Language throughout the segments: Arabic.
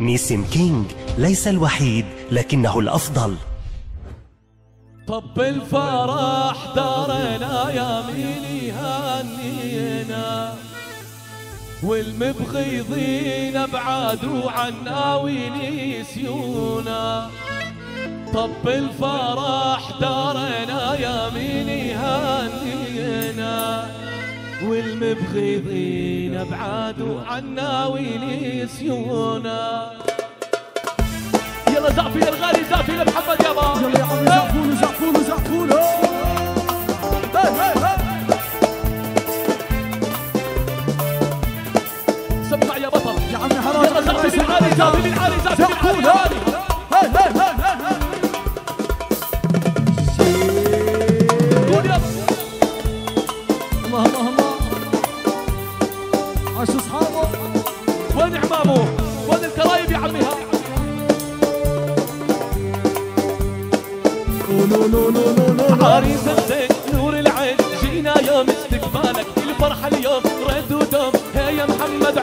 نيسم كينج ليس الوحيد لكنه الأفضل. طب الفرح دارنا يا مين يهنينا والمبغيضين أبعدوا عنا وينسيونا طب الفرح دارنا يا مين يهنينا والمبغيضين ابعدوا عنا وينسيونا يلا زعفي يا الغالي زعفي لمحمد يابا. يلا يا عمي زعفولو زعفولو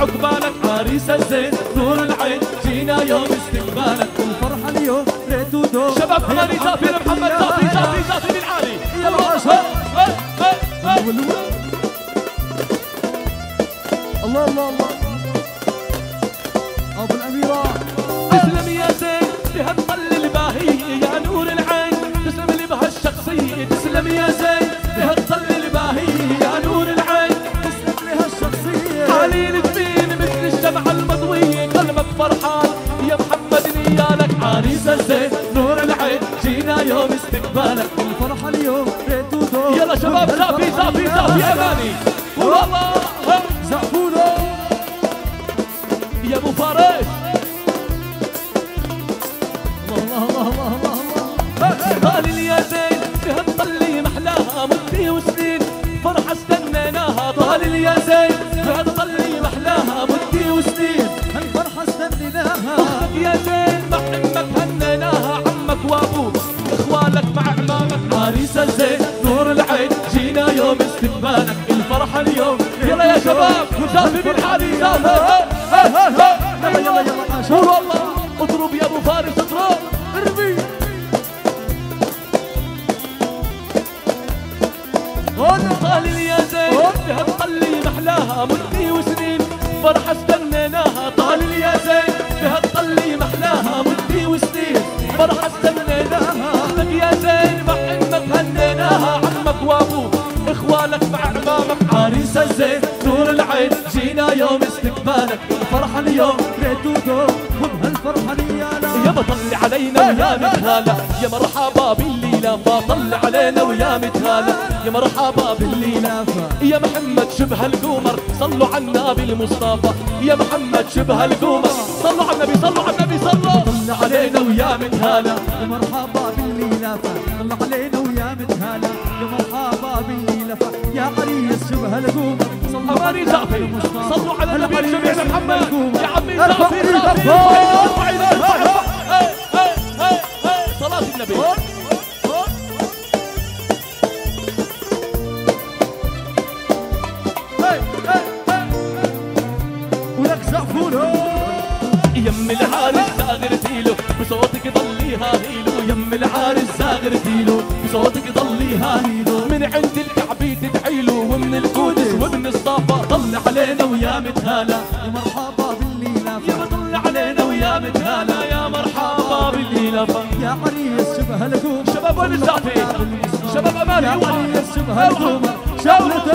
عقبالك عريس الزين. نور العين جينا يوم استقبالك. الفرحة اليوم ريت ودوم شباب حماني زافي لمحمد زافي يوم استقبالك الفرحة اليوم ريت ودوم يلا شباب زافي زافي زافي أماني. والله. زافي بالحالي زافي يلا يلا يلا والله اضرب يا ابو فارس عريس الزين نور العين جينا يوم استقبالك الفرحة اليوم ريت ودوم وبهالفرحة نيانا يا بطل علينا ويا متهالة. يا مرحبا بالليلة فطل علينا ويا متهالة. يا مرحبا بالليلة. يا محمد شبه القمر صلوا على النبي المصطفى. يا محمد شبه القمر صلوا على النبي صلوا على النبي صلوا. طل علينا ويا متهالة. ومرحبا بالليلة طلع علينا يا عريس شبه القمر صلوا أماني زعفي صلوا على النبي شبه محمد. يا عمي زعفي زعفي. ارفع إيدك ارفع. صلاة النبي. ولك زعفولو يم العارس زاغر تيلو بصوتك ضليها هيلو يم العارس زاغر تيلو بصوتك ضليها هيلو علينا ويا متهالة يا مرحبا بالليلة. يا بطل علينا ويا متهالة يا مرحبا بالليلة. يا عريس شبه القمر شباب وين الزعفي شباب أماني يا. عريس شبه اوعى. القمر شغلة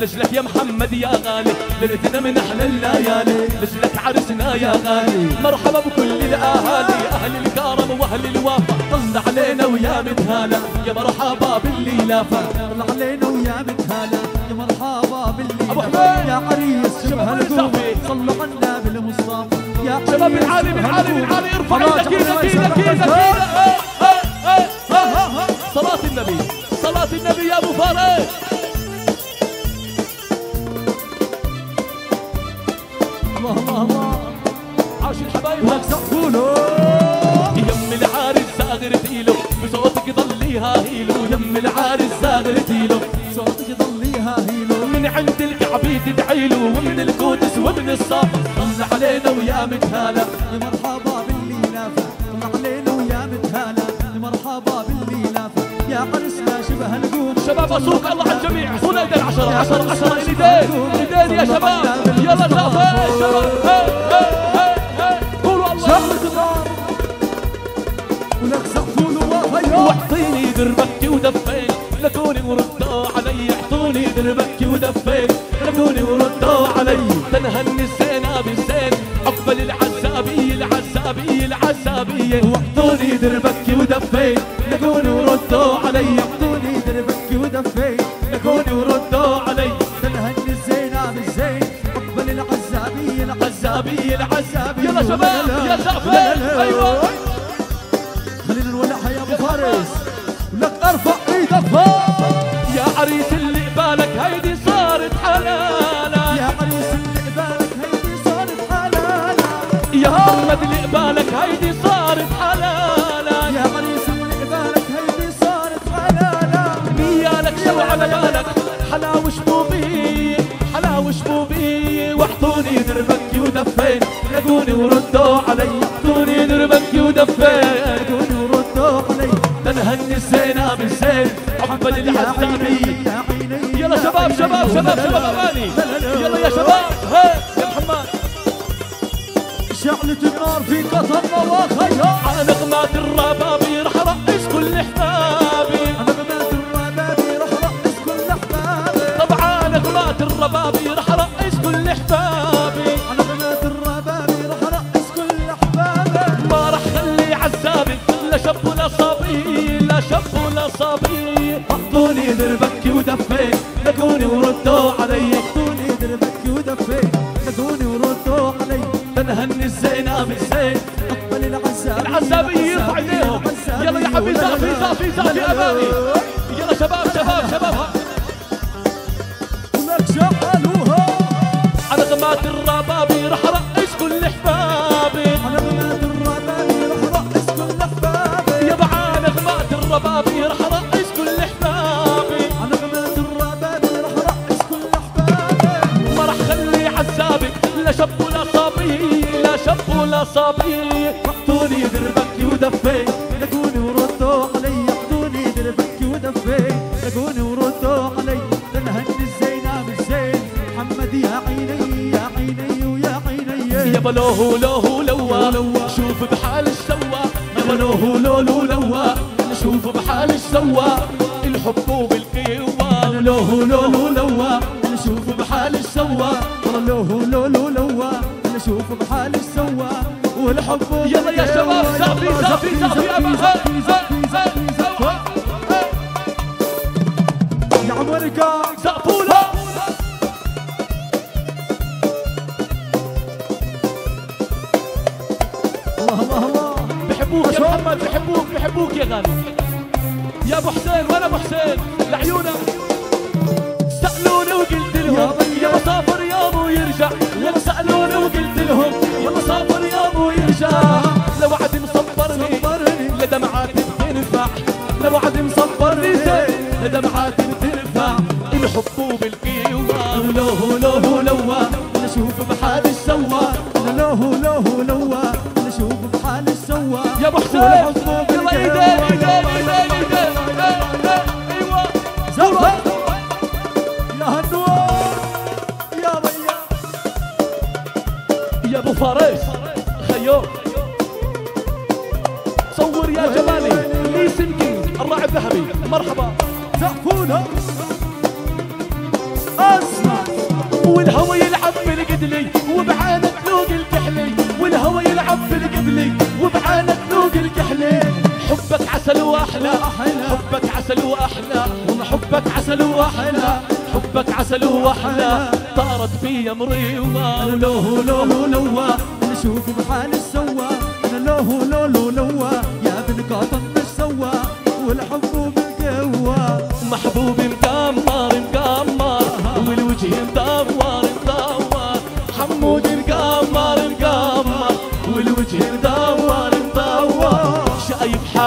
لجلك يا محمد يا غالي ليلتنا من أحلى الليالي. لجلك عرسنا يا غالي مرحبا بكل الأهالي. أهل الكرم وأهل الوفا طل علينا ويا متهالة يا مرحبا بالليلافة طلع علينا ويا متهالة يا مرحبا بالليلة أبو حميد. يا عريس شبه الصافي. صلوا على النبي المصطفى. يا شباب العالي بالعالي. بالعالي ارفع إيدك إيدك. إيدك إيدك صلاة النبي. صلاة النبي يا أبو فارس. عاش الحبايب ولك سقفوله يم العارس زاغر تيلو بصوتك ضليها هيلو. يم العارس زاغر تيلو صوتك ضليها هيلو. من عند الكعبي تدعيلو ومن القدس ومن الصف. طلع علينا ويا متهالة. يا مرحبا باللي لافه طلع علينا ويا متهالة. يا مرحبا باللي لافه يا عرسنا شبه القوم شباب أسوق الله على الجميع. هنا ايدين عشرة عشرة إيدين. إيدين يا شباب. يلا شباب. شباب. ودفين لكوني وردوا علي اعطوني دربك ودفين لكوني وردوا علي تنهني الزينة بالزين عقبل العزابية العزابية العزابية واعطوني دربك ودفين لكوني وردوا علي اعطوني دربك ودفي لكوني وردوا علي تنهني الزينة بالزين اقبل العزابية العزابية العزابية يلا لا، شباب يا لا. أيوه عريس اللي قبالك هيدي صارت حلالة يا عريس اللي قبالك هيدي صارت حلالة يا محمد اللي قبالك هيدي صارت حلالة يا عريس اللي قبالك هيدي صارت حلالة نيالك شو على بالك. حلاوة شبوبية حلاوة شبوبية واعطوني دربك ودفين لقوني وردوا علي. اعطوني دربك ودفين كونوا ردوا علي. تنهني الزينة بالزين عقبل العزابية شباب. شباب. أغاني لا، لا، لا. يلا يا شباب هاي يا محمد شعلة النار في قطرنا وخيا على نغمات الربابي لقوني وردوا علي. اعطوني دربك ودفي. لقوني وردوا علي. تنهني الزينة بالزين أقبل العزابي العزابي يرفع إيديهم. يلا يا حبيبي زعفي زعفي زعفي اغاني يلا. شباب شباب شباب. ولك شغلوها على نغمات الربابي ولا صبي اعطوني دربك ودفي لقوني وردوا علي اعطوني دربك ودفي لقوني وردوا علي تنهني الزينة بالزين محمد يا عيني يا عيني ويا عيني. يا بلوه لوه لوا شوف بحال سوا يا بلوه لولو لوا شوف بحال سوا الحب بالقوة. لوه لولو لوا شوف بحال سوا والله لو لو لو لو أنا أشوف بحالي سوا والحب يلا يا شباب زعفي زعفي زعفي زعفي يا عمركا زعفولة الله الله الله. بحبوك يا محمد بحبوك بحبوك يا غالي. يا أبو حسين ولا أبو حسين؟ لعيونك. سألوني وقلت لهم يا مسافر يا أبو يرجع. يا سألوني وقلت لهم لو عد مصبرني لدمعات بتنفع لو عد مصبرني لدمعات بتنفع الحب بالقوة. لوه لوه لوا نشوف بحالي سوا أنا لو لو لو أنا أشوف بحالي سوا يا ابو حسين يلا ايدين ايدين الذهبي مرحبا. زعفونا أسمع. والهوى يلعب بالقدلي وبعانك ذوق الكحلي. والهوى يلعب بالقدلي وبعانك ذوق الكحلي. حبك عسل وأحلى حبك عسل وأحلى حبك عسل وأحلى حبك عسل وأحلى. طارت بي مريوة لو لو لو نشوف بحالي سوا أنا لو لو لو لو يا ابن قاطن مش سوا والحب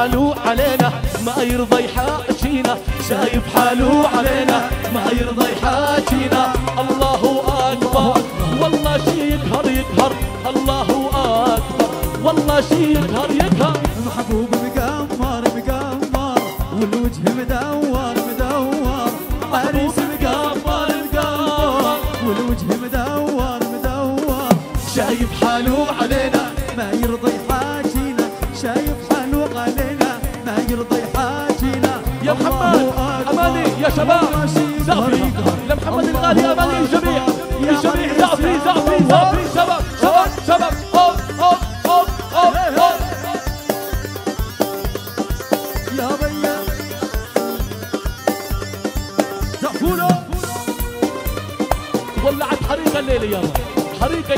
حاله علينا ما يرضى يحاكينا شايف حاله علينا ما يرضى يحاكينا الله أكبر والله شي يقهر يقهر. الله أكبر والله شي يقهر يقهر. يا بيا ولعت حريقه الليلة حريقه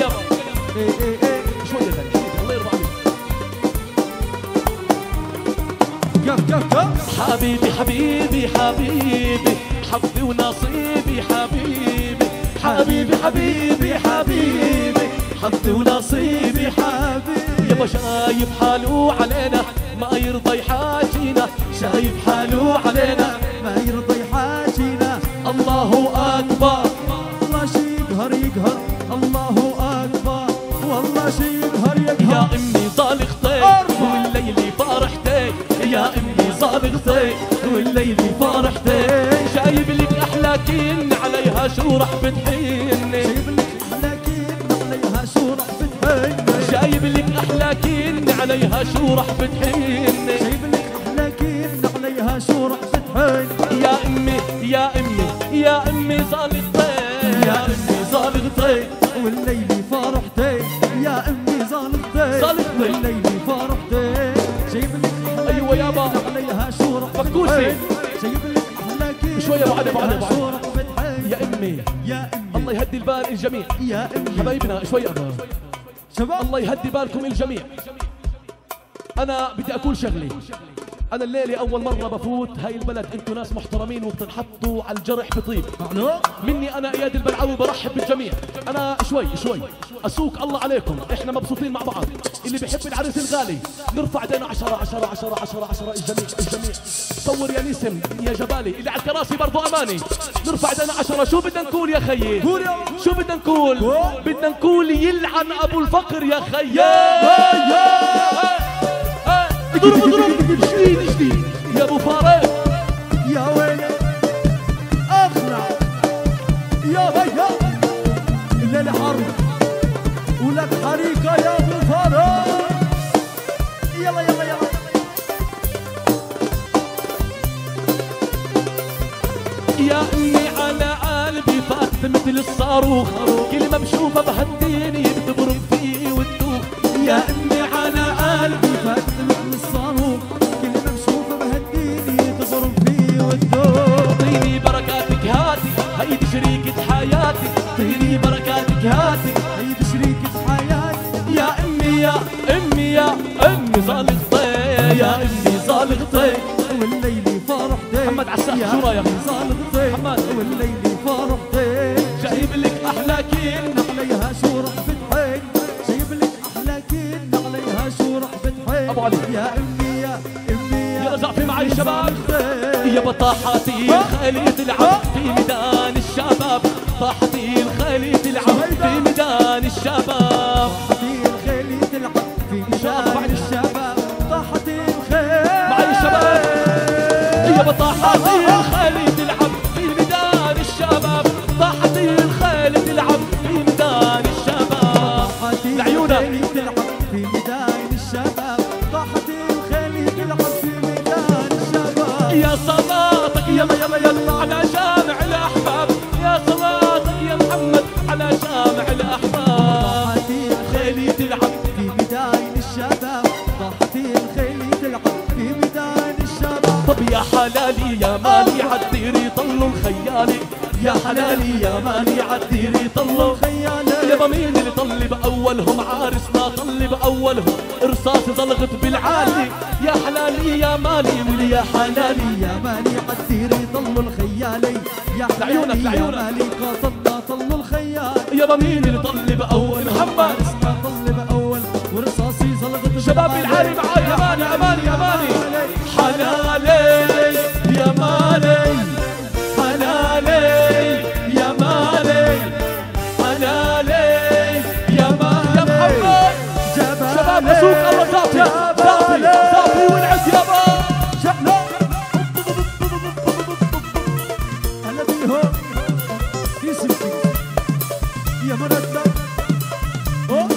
إيه إيه إيه شوية حبيبي حبيبي حبيبي حظي ونصيبي حبيبي حبيبي حبيبي حبيبي. حظي ونصيبي حبيبي. يابا شايف حاله علينا ما يرضى يحاكينا شايف حاله علينا ما يرضى يحاجينا. الله أكبر. والله شي يقهر. يقهر الله أكبر. والله شي يقهر. يا يقهر أمي صالختي والليل فرحتي. يا أمي صالختي والليل فرحتي. شايب لك أحلى كن عليها شو رح بتحيني جايب لك أحلى كلمة عليها شو رح بتهني شايب لك أحلى كن عليها شو رح بتحيني جايب لك أحلى كلمة عليها شو رح بتهني يا أمي يا أمي يا أمي صالختي يا أمي صالختي والليل فرحتي يا أمي ظالمتي ظالمتي. والليل فرحتي جايب لك أيوة يابا. عليها شو فكوسي. بتهني جايب لك شوية رح بتهني يا أمي. يا أمي. الله يهدي البال الجميع. يا أمي. حبايبنا شوي أبا شباب. الله يهدي بالكم الجميع. أنا بدي أقول شغلة. أنا الليلة أول مرة بفوت. هاي البلد أنتم ناس محترمين وبتنحطوا على الجرح بطيب. معلوم؟ مني أنا اياد البلعاوي برحب بالجميع. أنا شوي شوي أسوق الله عليكم. إحنا مبسوطين مع بعض. اللي بيحب العريس الغالي نرفع ايدينا عشرة عشرة عشرة عشرة عشرة. الجميع الجميع. صور يا نسم يا جبالي. اللي على الكراسي برضو أماني. نرفع ايدينا عشرة. شو بدنا نقول يا خيي؟ شو بدنا نقول؟ قول. بدنا نقول يلعن أبو الفقر يا خيي. اضرب اضرب جديد جديد يا أبو فارق يا ويلي. اخلع يا بيا الليل حرب ولك حريقه يا أبو فرج يلا يلا يلا. يا أمي على قلبي فات مثل الصاروخ. يا بطاحتي الخيل تلعب في ميدان الشباب. طاحتي خيالي يا يابا مين اللي طلب أولهم عارسنا طلب أولهم. رصاص زلغت بالعالي. يا حلالي يا مالي ولي يا حلالي. يا مالي قديري طلوا الخيالي. يا لعيونك، لعيونك. مالي قاطبنا طلوا الخيال يابا مين اللي طلب أول محمد طلب أول. ورصاصي زلغت شباب العالي معاي. صافي والعز يابا شحلة هلا بيهم. في سلكي يا أوه.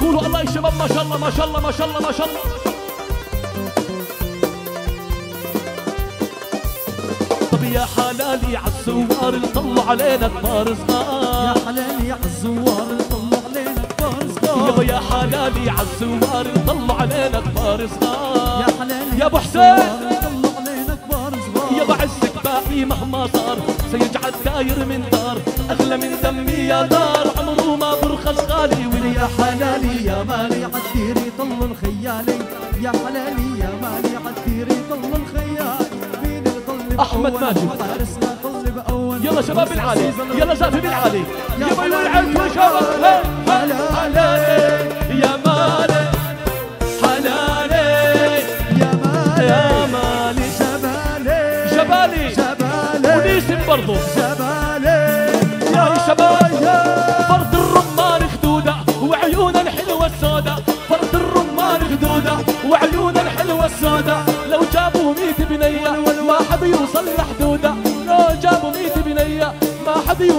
قولوا الله يا شباب ما شاء الله ما شاء الله ما شاء الله ما شاء الله. يا حلالي عالزوار اللي طلعوا علينا كبار يا صغار حلالي عالزوار يا حلالي عالزوار اللي طلعوا علينا كبار يا صغار حلالي يا أبو عالزوار طلع علينا كبار صغار. يابا عزك باقي مهما صار سيجعل داير من دار. أغلى من دمي يا دار عمره ما برخص غالي ولي. يا حلالي يا مالي عالديري طلوا الخيالي يا حلالي يا مالي عالديري طلوا الخيال. مين اللي طلب أحمد أول؟ ماجد. يلا شباب بالعالي يلا زافي بالعالي يا شباب هي، حلالي. يا مالي. حلالي يا مالي يا مالي. جبالي جبالي جبالي برضو. جبالي يا شباب فرد الرمان خدودة وعيونا الحلوة السوداء. فرد الرمان خدودة وعيونا الحلوة السوداء.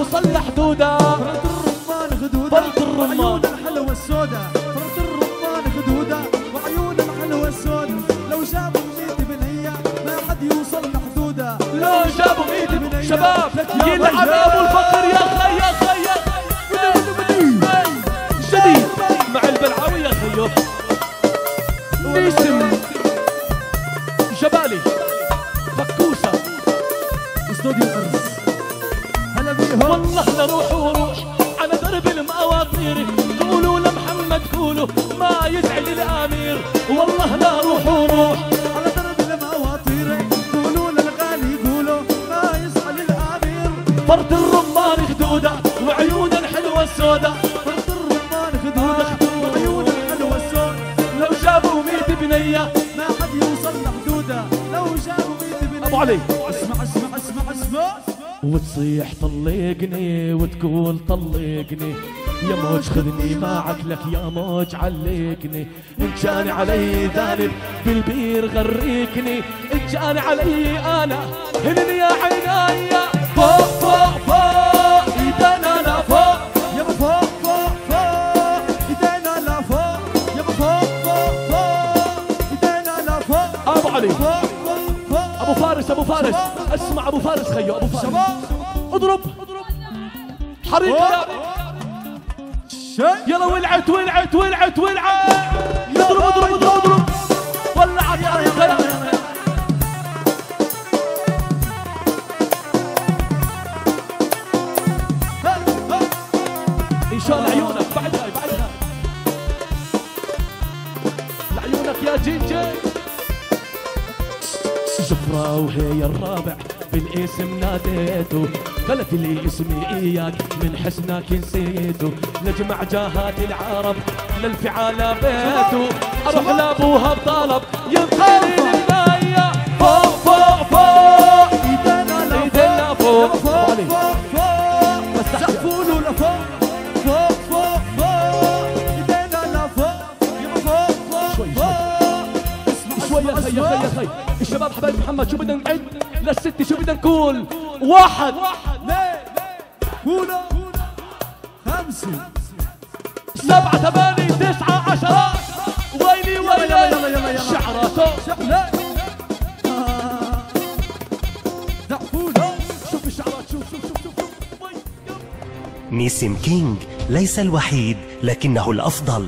يوصل لحدودة. فرد الرمان خدودة فرد الرمان. وعيون الحلوة السوداء. فرد الرمان خدودة وعيون الحلوة السوداء. لو جابوا ميت بنية ما حد يوصل لحدودة. لو جابوا ميت شباب يلعب ابو الفقر. يا خي يا خي يا خي. جديد. مع البلعاوي يا خيو نيسم جبالي. فكوسه والله لروح وروح على درب المواطير قولوا لمحمد قولوا ما يزعل الآمير. والله لا روح وروح على درب المواطير قولوا للغالي قولوا ما يزعل الأمير. فرد الرمان خدوده وعيون الحلوة السوداء. فرد الرمان خدودة وعيون الحلوة السوداء. لو جابوا ميت بنية ما حد يوصل لحدودة. لو جابوا ميت بنية. أبو علي. وتصيح طلقني وتقول طلقني. يا موج خذني معك لك يا موج علقني. إن كان علي ذانب بالبير غريكني إن كان علي أنا هلني يا عيناي فوق فوق. فارس أبو فارس. اسمع أبو فارس خيو أبو فارس. اضرب. حريقه يا يلا ولعت ولعت ولعت ولعت. اضرب اضرب اضرب اضرب ولعت حريقه بالاسم ناديته قالت لي اسمي إياك من حسنك نسيته نجمع جاهات العرب للفعالة بيته أروح لأبوها بطلب ينطيني فوق فوق فوق. إيدينا فوق فوق فوق. فوق. فوق الشباب حبايب محمد شو بدنا نعد؟ للست شو بدنا نقول؟ واحد اثنين كولا خمسة سبعة ثمانية تسعة عشرة. ويلي ويلي. يلا، يلا، يلا، يلا. شعراته شوف الشعرات شوف شوف شوف شوف. نيسم كينج ليس الوحيد لكنه الأفضل.